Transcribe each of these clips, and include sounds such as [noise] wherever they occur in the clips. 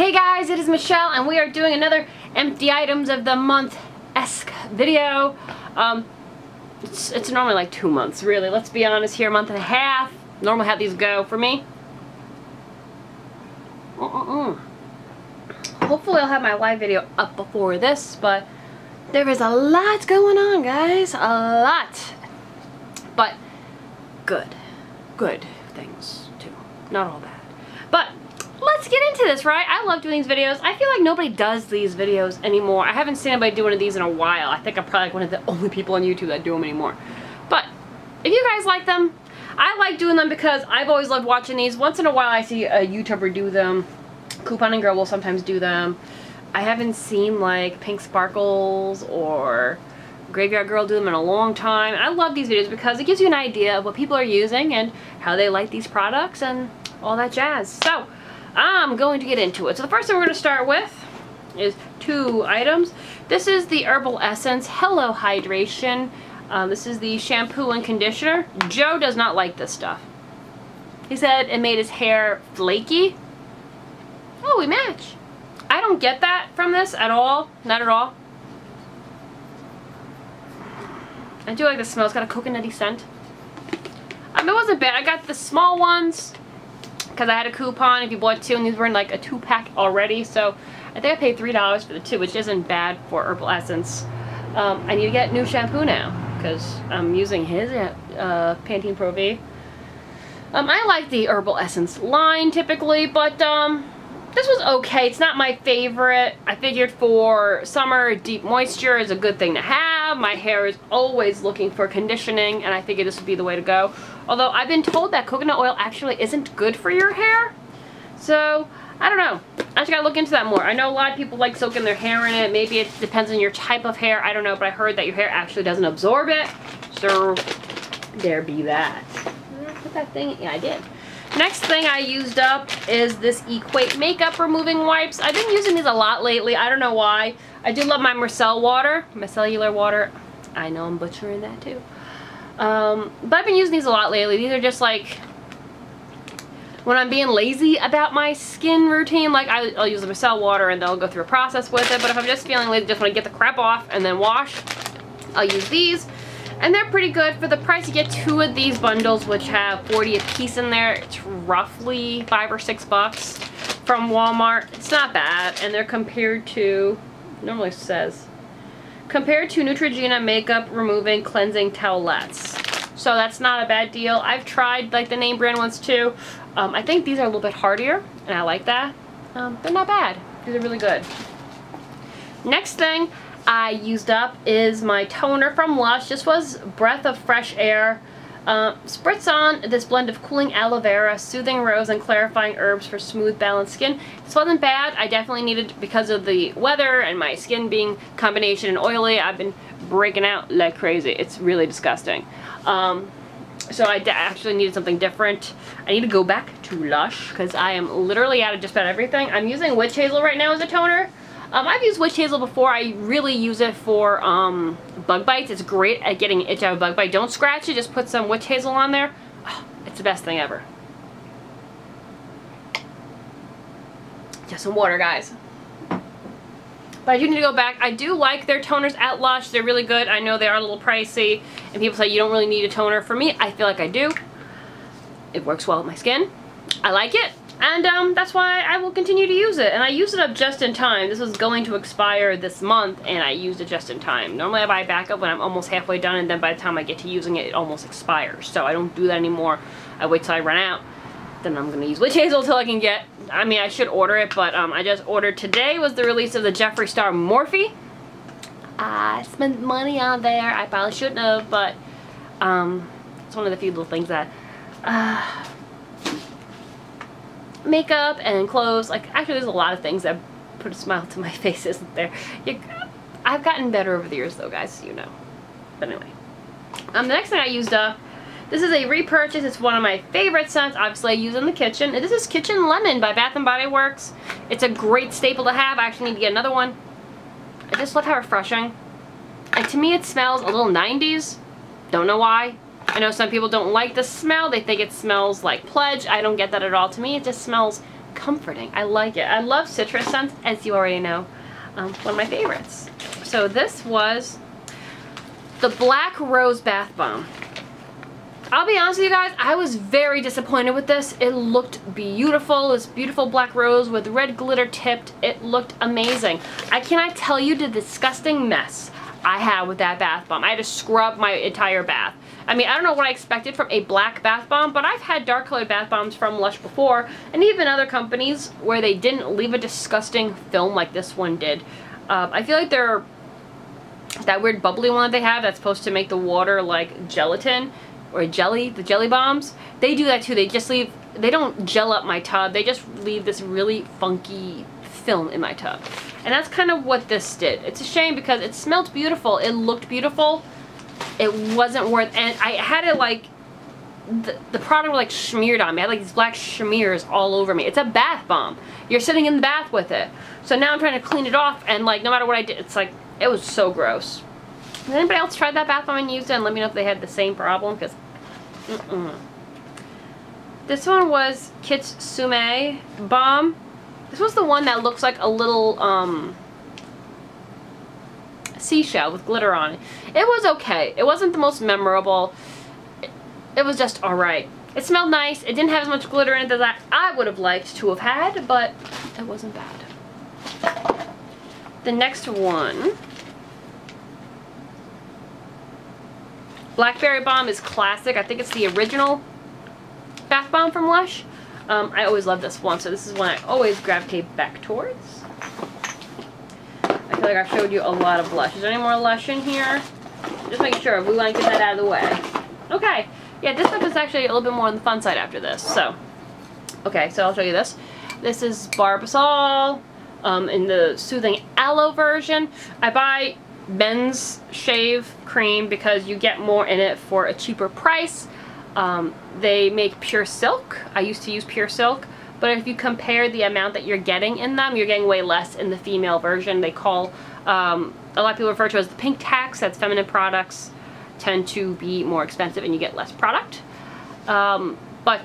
Hey guys, it is Michelle and we are doing another empty items of the month-esque video. Um, it's, it's normally like two months, really. Let's be honest here, a month and a half. Normally how these go for me. Uh. Hopefully I'll have my live video up before this, but there is a lot going on, guys. A lot. But good. Good things, too. Not all bad. Let's get into this, right? I love doing these videos. I feel like nobody does these videos anymore. I haven't seen anybody do one of these in a while. I think I'm probably like one of the [laughs] only people on YouTube that do them anymore. But if you guys like them, I like doing them because I've always loved watching these. Once in a while I see a YouTuber do them. Couponing Girl will sometimes do them. I haven't seen like Pink Sparkles or Graveyard Girl do them in a long time. I love these videos because it gives you an idea of what people are using and how they like these products and all that jazz. So, I'm going to get into it. So the first thing we're going to start with is two items. This is the Herbal Essence Hello Hydration. Um, this is the shampoo and conditioner. Joe does not like this stuff. He said it made his hair flaky. Oh, we match. I don't get that from this at all. Not at all. I do like the smell. It's got a coconutty scent. Um, it wasn't bad. I got the small ones because I had a coupon if you bought two and these were in like a two pack already. So I think I paid $3 for the two, which isn't bad for Herbal Essence. Um, I need to get new shampoo now because I'm using his uh, Pantene Pro V. Um, I like the Herbal Essence line typically, but um, this was okay. It's not my favorite. I figured for summer, deep moisture is a good thing to have. My hair is always looking for conditioning, and I figured this would be the way to go. Although I've been told that coconut oil actually isn't good for your hair. So, I don't know. I just gotta look into that more. I know a lot of people like soaking their hair in it. Maybe it depends on your type of hair. I don't know, but I heard that your hair actually doesn't absorb it. So, there be that. Put that thing? Yeah, I did. Next thing I used up is this Equate Makeup Removing Wipes. I've been using these a lot lately. I don't know why. I do love my Micellar water, micellar water. I know I'm butchering that too. Um, but I've been using these a lot lately. These are just like when I'm being lazy about my skin routine, like I, will use the micellar water and they'll go through a process with it. But if I'm just feeling lazy, just want to get the crap off and then wash, I'll use these. And they're pretty good. For the price, you get two of these bundles, which have 40 a piece in there. It's roughly five or six bucks from Walmart. It's not bad. And they're compared to, normally says, compared to Neutrogena Makeup Removing Cleansing Towelettes. So that's not a bad deal. I've tried like the name brand ones too. Um, I think these are a little bit hardier, and I like that. Um, they're not bad. These are really good. Next thing, I used up is my toner from Lush. This was Breath of Fresh Air. Uh, spritz on this blend of cooling aloe vera, soothing rose, and clarifying herbs for smooth, balanced skin. This wasn't bad. I definitely needed because of the weather and my skin being combination and oily. I've been breaking out like crazy. It's really disgusting. Um, so I actually needed something different. I need to go back to Lush because I am literally out of just about everything. I'm using Witch Hazel right now as a toner. Um, I've used witch hazel before. I really use it for um, bug bites. It's great at getting itch out of bug bite. Don't scratch it. Just put some witch hazel on there. Oh, [sighs] it's the best thing ever. Just some water, guys. But I do need to go back. I do like their toners at Lush. They're really good. I know they are a little pricey. And people say you don't really need a toner. For me, I feel like I do. It works well with my skin. I like it. And um, that's why I will continue to use it. And I use it up just in time. This was going to expire this month and I used it just in time. Normally I buy backup when I'm almost halfway done and then by the time I get to using it, it almost expires. So I don't do that anymore. I wait till I run out. Then I'm going to use witch hazel till I can get, I mean I should order it, but um, I just ordered today was the release of the Jeffree Star Morphe. I spent money on there. I probably shouldn't have, but um, it's one of the few little things that... Uh, makeup and clothes. Like, actually, there's a lot of things that put a smile to my [laughs] face, isn't there? You, I've gotten better over the years, though, guys, so you know. But anyway. Um, the next thing I used up, this is a repurchase. It's one of my favorite scents. Obviously, I use in the kitchen. This is Kitchen Lemon by Bath & Body Works. It's a great staple to have. I actually need to get another one. I just love how refreshing. And to me, it smells a little 90s. Don't know why. I know some people don't like the smell. They think it smells like Pledge. I don't get that at all. To me, it just smells comforting. I like it. I love citrus scents, as you already know. Um, one of my favorites. So this was the Black Rose Bath Bomb. I'll be honest with you guys, I was very disappointed with this. It looked beautiful, this beautiful black rose with red glitter tipped. It looked amazing. I cannot tell you the disgusting mess I had with that bath bomb. I had to scrub my entire bath. I mean, I don't know what I expected from a black bath bomb, but I've had dark colored bath bombs from Lush before, and even other companies where they didn't leave a disgusting film like this one did. Um, I feel like they're that weird bubbly one that they have that's supposed to make the water like gelatin or jelly, the jelly bombs, they do that too. They just leave, they don't gel up my tub. They just leave this really funky film in my tub. And that's kind of what this did. It's a shame because it smelled beautiful. It looked beautiful. It wasn't worth, and I had it like, the, the product like smeared on me. I had like these black smears all over me. It's a bath bomb. You're sitting in the bath with it. So now I'm trying to clean it off and like no matter what I did, it's like, it was so gross. Has anybody else tried that bath bomb and used it? And let me know if they had the same problem, because mm -mm. This one was Kitsume Bomb. This was the one that looks like a little um, seashell with glitter on it. It was okay. It wasn't the most memorable. It, it was just alright. It smelled nice. It didn't have as much glitter in it as I, would have liked to have had, but it wasn't bad. The next one Blackberry Bomb is classic. I think it's the original bath bomb from Lush. Um, I always love this one, so this is one I always gravitate back towards. Like I showed you a lot of Lush. Is there any more Lush in here? Just making sure. We want to get that out of the way. Okay. Yeah, this stuff is actually a little bit more on the fun side after this. So, okay, so I'll show you this. This is Barbasol um, in the Soothing Aloe version. I buy men's shave cream because you get more in it for a cheaper price. Um, they make pure silk. I used to use pure silk. But if you compare the amount that you're getting in them, you're getting way less in the female version. They call, um, a lot of people refer to as the pink tax. That's feminine products tend to be more expensive and you get less product. Um, but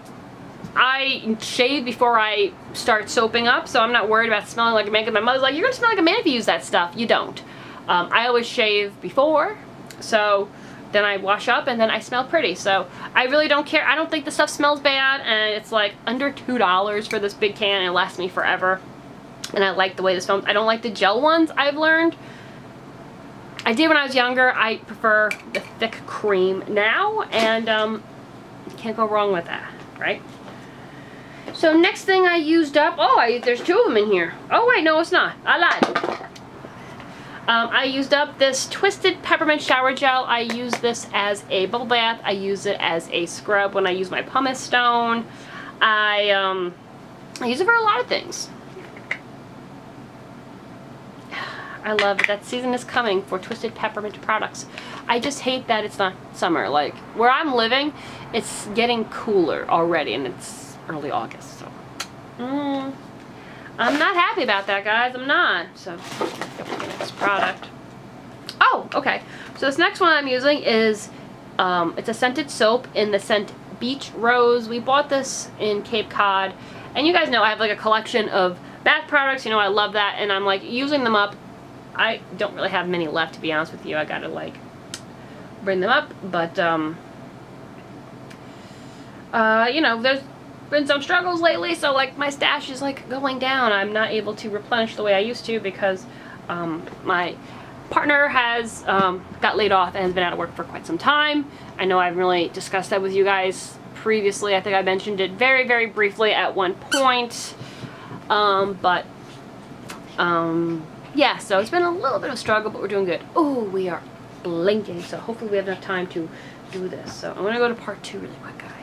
I shave before I start soaping up, so I'm not worried about smelling like a man. My mother's like, you're to smell like a man if you use that stuff. You don't. Um, I always shave before, so then I wash up and then I smell pretty. So I really don't care. I don't think the stuff smells bad and it's like under $2 for this big can and it lasts me forever. And I like the way this smells. I don't like the gel ones I've learned. I did when I was younger. I prefer the thick cream now and um, can't go wrong with that, right? So next thing I used up, oh, I, there's two of them in here. Oh wait, no it's not. I lied. Um, I used up this Twisted Peppermint Shower Gel. I use this as a bubble bath. I use it as a scrub when I use my pumice stone. I, um, I use it for a lot of things. [sighs] I love. That season is coming for Twisted Peppermint products. I just hate that it's not summer. Like, where I'm living, it's getting cooler already, and it's early August, so. Mm. I'm not happy about that, guys. I'm not. So, product. Oh, okay. So this next one I'm using is, um, it's a scented soap in the scent Beach Rose. We bought this in Cape Cod. And you guys know I have like a collection of bath products. You know, I love that. And I'm like using them up. I don't really have many left, to be honest with you. I gotta like bring them up. But, um, uh, you know, there's been some struggles lately, so like my stash is like going down. I'm not able to replenish the way I used to because um, my partner has um, got laid off and has been out of work for quite some time. I know I've really discussed that with you guys previously. I think I mentioned it very, very briefly at one point. Um, but, um, yeah, so it's been a little bit of a struggle, but we're doing good. Oh, we are blinking, so hopefully we have enough time to do this. So I'm going to go to part two really quick, guys.